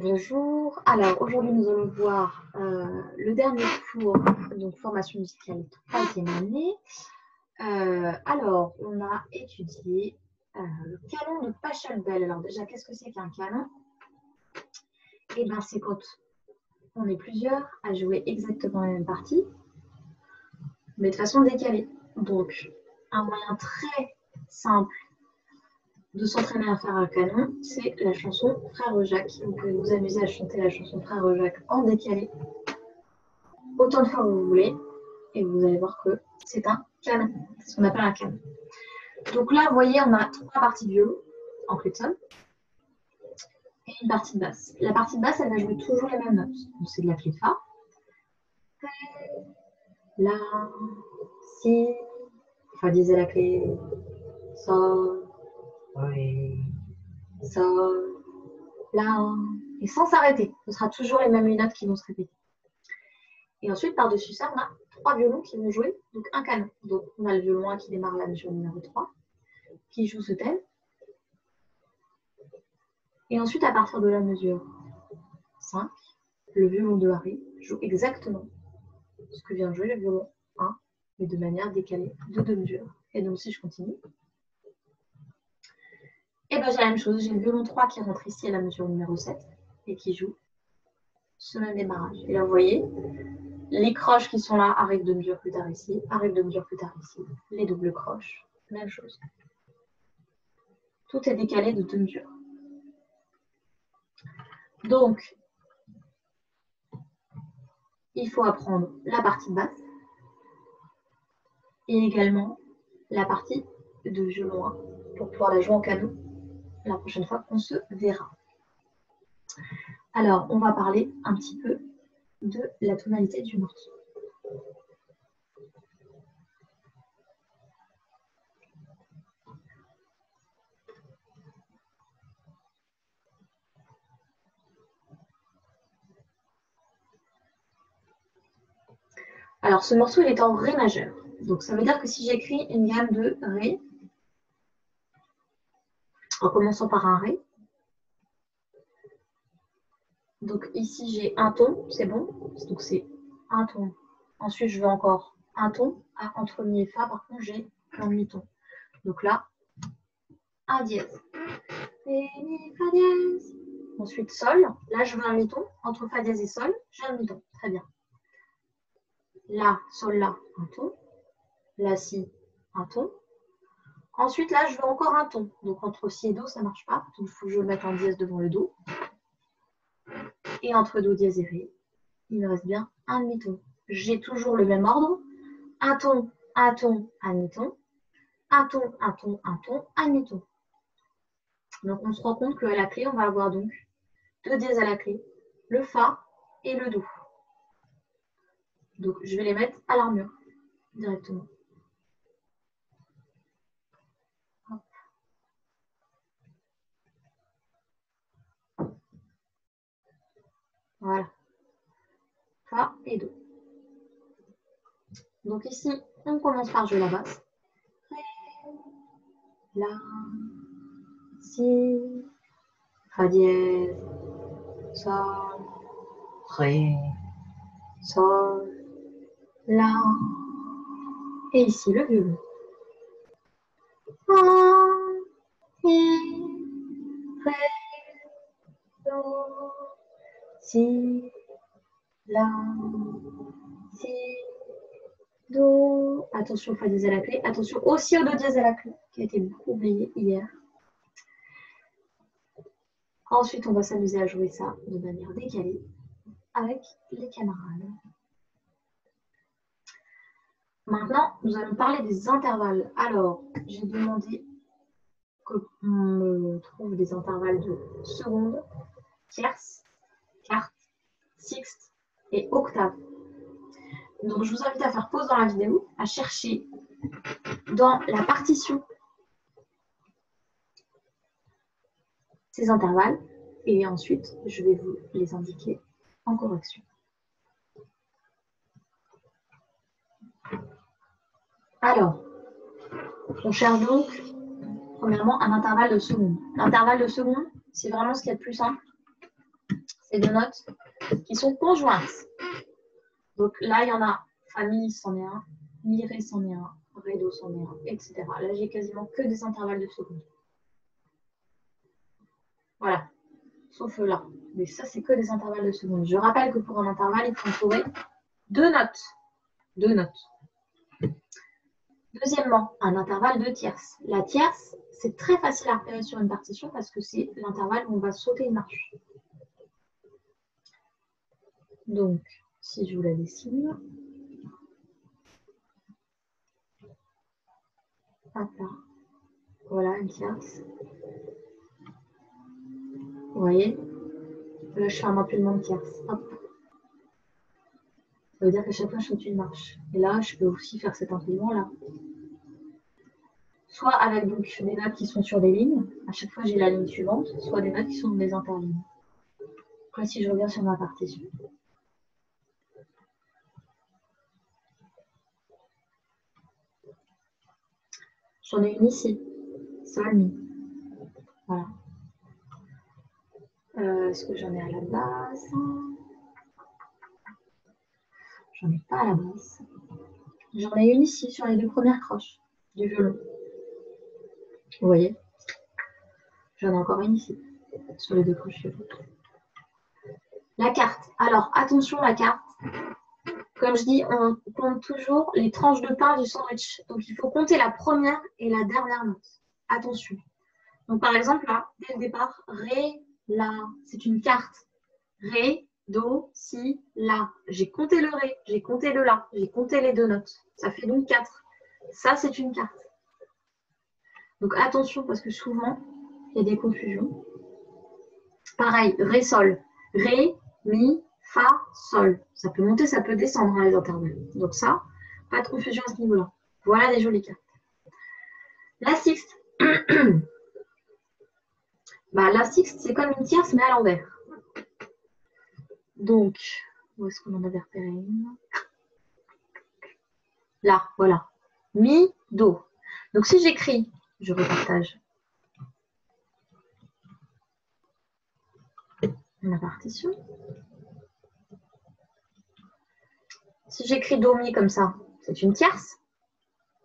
Bonjour. Alors aujourd'hui nous allons voir euh, le dernier cours, donc formation musicale troisième année. Euh, alors on a étudié euh, le canon de Pachelbel. Alors déjà qu'est-ce que c'est qu'un canon? Eh bien c'est quand on est plusieurs à jouer exactement la même partie, mais de façon décalée. Donc un moyen très simple de s'entraîner à faire un canon, c'est la chanson Frère Jacques. Vous pouvez vous amuser à chanter la chanson Frère Jacques en décalé autant de fois que vous voulez et vous allez voir que c'est un canon. C'est ce qu'on appelle un canon. Donc là, vous voyez, on a trois parties de violon en clé de sol et une partie de basse. La partie de basse, elle va jouer toujours les mêmes notes. Donc c'est de la clé de Fa. La, Si, Fa dièse la clé, Sol, Sol, La, et sans s'arrêter. Ce sera toujours les mêmes notes qui vont se répéter. Et ensuite, par-dessus ça, on a trois violons qui vont jouer, donc un canon. Donc on a le violon 1 qui démarre la mesure numéro 3, qui joue ce thème. Et ensuite, à partir de la mesure 5, le violon de Harry joue exactement ce que vient jouer le violon 1, mais de manière décalée de deux mesures. Et donc, si je continue, et ben j'ai la même chose. J'ai le violon 3 qui rentre ici à la mesure numéro 7 et qui joue ce même démarrage. Et là, vous voyez, les croches qui sont là arrivent de mesure plus tard ici, arrivent de mesure plus tard ici. Les doubles croches, même chose. Tout est décalé de deux mesures. Donc, il faut apprendre la partie basse et également la partie de violon 1 pour pouvoir la jouer en cadeau la prochaine fois qu'on se verra. Alors, on va parler un petit peu de la tonalité du morceau. Alors, ce morceau, il est en Ré majeur. Donc, ça veut dire que si j'écris une gamme de Ré, en commençant par un Ré, donc ici, j'ai un ton, c'est bon. Donc c'est un ton. Ensuite, je veux encore un ton. entre mi et fa, par contre, j'ai un demi-ton. Donc là, un dièse. Mi, fa dièse. Ensuite, sol. Là, je veux un mi-ton. Entre fa dièse et sol, j'ai un mi-ton. Très bien. Là, sol, là, un ton. Là, si, un ton. Ensuite, là, je veux encore un ton. Donc, entre si et do, ça ne marche pas. Donc, il faut que je mette un dièse devant le do. Et entre do dièse et ré, il me reste bien un demi-ton. J'ai toujours le même ordre. Un ton, un ton, un demi-ton. Un ton, un ton, un ton, un demi-ton. Donc, on se rend compte qu'à la clé, on va avoir donc deux dièses à la clé, le fa et le do. Donc, je vais les mettre à l'armure directement. Voilà. Fa et Do. Donc ici, on commence par jouer la basse. La, Si, Fa dièse, Sol, Ré, Sol, La. Et ici le violon. Ré, si, la, si, do. Attention, fa dièse à la clé. Attention aussi au do dièse à la clé, qui a été beaucoup oublié hier. Ensuite, on va s'amuser à jouer ça de manière décalée avec les camarades. Maintenant, nous allons parler des intervalles. Alors, j'ai demandé qu'on trouve des intervalles de seconde, tierce, quarte, sixte et octave. Donc, je vous invite à faire pause dans la vidéo, à chercher dans la partition ces intervalles et ensuite, je vais vous les indiquer en correction. Alors, on cherche donc premièrement un intervalle de seconde. L'intervalle de seconde, c'est vraiment ce qui est le plus simple ces deux notes qui sont conjointes. Donc là, il y en a famille, c'en est un, mi, ré, c'en est un, ré, do, c'en est un, etc. Là, j'ai quasiment que des intervalles de secondes. Voilà, sauf là. Mais ça, c'est que des intervalles de secondes. Je rappelle que pour un intervalle, il faut trouver deux notes. Deux notes. Deuxièmement, un intervalle de tierces. La tierce, c'est très facile à repérer sur une partition parce que c'est l'intervalle où on va sauter une marche. Donc, si je vous la dessine, voilà une tierce. Vous voyez? Là, je fais un empilement de tierces. Ça veut dire qu'à chaque fois, je saute une marche. Et là, je peux aussi faire cet empilement-là. Soit avec des notes qui sont sur des lignes. À chaque fois, j'ai la ligne suivante. Soit des notes qui sont dans des interlignes. Après, si je reviens sur ma partition. J'en ai une ici. Sol. Voilà. Euh, est-ce que j'en ai à la base? J'en ai pas à la base. J'en ai une ici sur les deux premières croches du violon. Vous voyez? J'en ai encore une ici sur les deux croches du violon. La carte. Alors, attention, la carte. Comme je dis, on compte toujours les tranches de pain du sandwich. Donc, il faut compter la première et la dernière note. Attention. Donc, par exemple, là, dès le départ, Ré, La, c'est une carte. Ré, Do, Si, La. J'ai compté le Ré, j'ai compté le La, j'ai compté les deux notes. Ça fait donc 4. Ça, c'est une carte. Donc, attention, parce que souvent, il y a des confusions. Pareil, Ré, Sol. Ré, Mi, Fa, Sol. Ça peut monter, ça peut descendre dans les intervalles. Donc ça, pas de confusion à ce niveau-là. Voilà des jolies cartes. La sixte. bah, la sixte, c'est comme une tierce, mais à l'envers. Donc, où est-ce qu'on en avait repéré une? Là, voilà. Mi, Do. Donc si j'écris, je repartage la partition. Si j'écris Do Mi comme ça, c'est une tierce.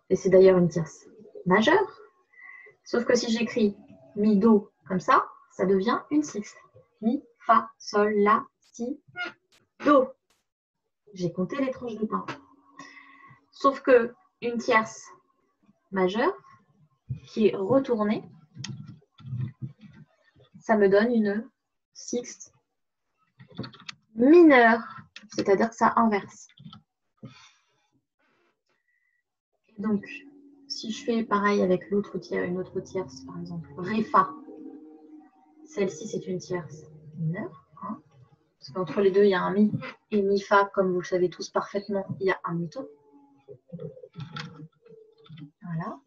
Et c'est d'ailleurs une tierce majeure. Sauf que si j'écris Mi Do comme ça, ça devient une sixte. Mi, Fa, Sol, La, Si, Do. J'ai compté les tranches de pain. Sauf que une tierce majeure qui est retournée, ça me donne une sixte mineure, c'est-à-dire que ça inverse. Donc, si je fais pareil avec l'autre une autre tierce, par exemple, Ré, Fa, celle-ci c'est une tierce mineure. Hein, parce qu'entre les deux, il y a un Mi. Et Mi, Fa, comme vous le savez tous parfaitement, il y a un mi-ton. Voilà.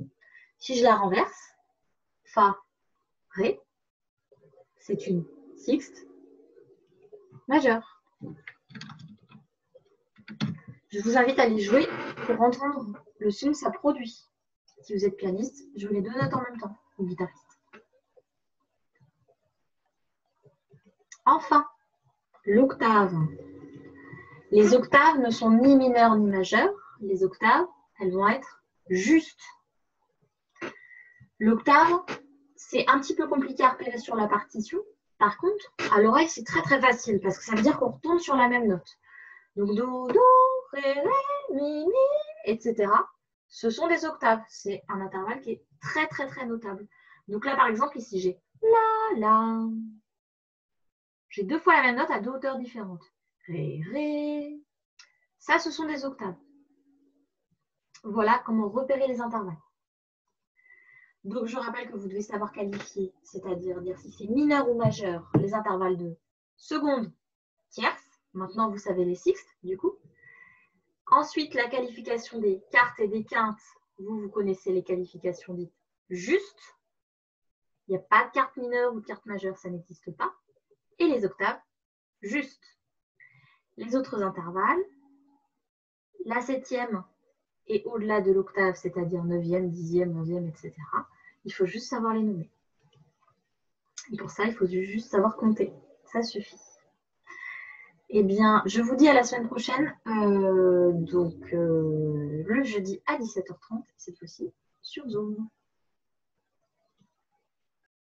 Si je la renverse, Fa, Ré, c'est une sixte majeure. Je vous invite à aller jouer pour entendre le son que ça produit. Si vous êtes pianiste, jouez les deux notes en même temps, ou guitariste. Enfin, l'octave. Les octaves ne sont ni mineures ni majeures. Les octaves, elles vont être justes. L'octave, c'est un petit peu compliqué à repérer sur la partition. Par contre, à l'oreille, c'est très très facile parce que ça veut dire qu'on retombe sur la même note. Donc, do, do, ré, ré, mi, mi, etc. Ce sont des octaves. C'est un intervalle qui est très très très notable. Donc là, par exemple, ici, j'ai la, la. J'ai deux fois la même note à deux hauteurs différentes. Ré, ré. Ça, ce sont des octaves. Voilà comment repérer les intervalles. Donc, je rappelle que vous devez savoir qualifier, c'est-à-dire dire si c'est mineur ou majeur, les intervalles de seconde, tierce. Maintenant, vous savez les sixtes, du coup. Ensuite, la qualification des quartes et des quintes. Vous, vous connaissez les qualifications dites justes. Il n'y a pas de carte mineure ou de carte majeure, ça n'existe pas. Et les octaves, justes. Les autres intervalles, la septième et au-delà de l'octave, c'est-à-dire neuvième, dixième, onzième, etc. Il faut juste savoir les nommer. Et pour ça, il faut juste savoir compter. Ça suffit. Eh bien, je vous dis à la semaine prochaine, euh, donc euh, le jeudi à 17h30, cette fois-ci, sur Zoom.